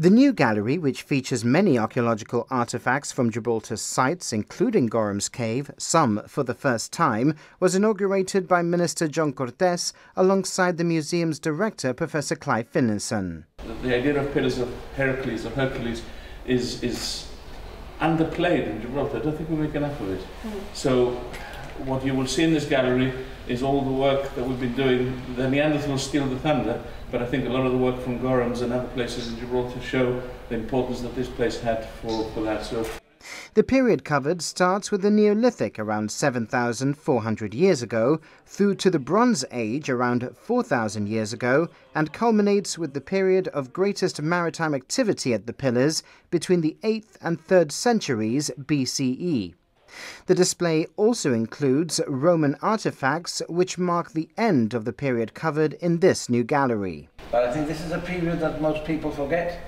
The new gallery, which features many archaeological artifacts from Gibraltar's sites, including Gorham's Cave, some for the first time, was inaugurated by Minister John Cortes alongside the museum's director, Professor Clive Finlayson. The idea of pillars of Heracles or Hercules is, is underplayed in Gibraltar. I don't think we make enough of it. Mm. So what you will see in this gallery is all the work that we've been doing. The Neanderthals steal the thunder, but I think a lot of the work from Gorham's and other places in Gibraltar show the importance that this place had for, for that. So. The period covered starts with the Neolithic around 7,400 years ago through to the Bronze Age around 4,000 years ago and culminates with the period of greatest maritime activity at the pillars between the 8th and 3rd centuries BCE. The display also includes Roman artifacts which mark the end of the period covered in this new gallery. But I think this is a period that most people forget.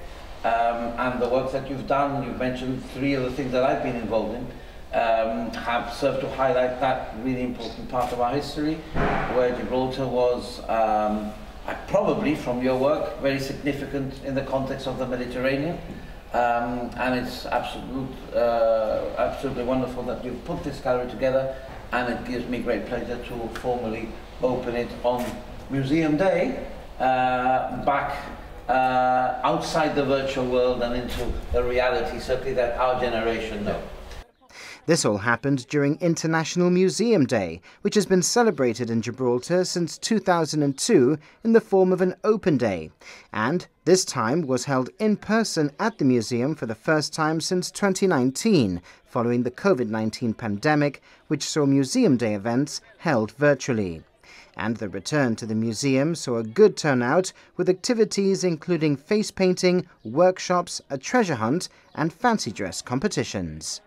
Um, and the work that you've done, you've mentioned three of the things that I've been involved in, um, have served to highlight that really important part of our history, where Gibraltar was um, probably, from your work, very significant in the context of the Mediterranean. Um, and it's absolute, uh, absolutely wonderful that you've put this gallery together and it gives me great pleasure to formally open it on Museum Day uh, back uh, outside the virtual world and into the reality certainly that our generation know. This all happened during International Museum Day, which has been celebrated in Gibraltar since 2002 in the form of an open day, and this time was held in person at the museum for the first time since 2019, following the COVID 19 pandemic, which saw Museum Day events held virtually. And the return to the museum saw a good turnout with activities including face painting, workshops, a treasure hunt, and fancy dress competitions.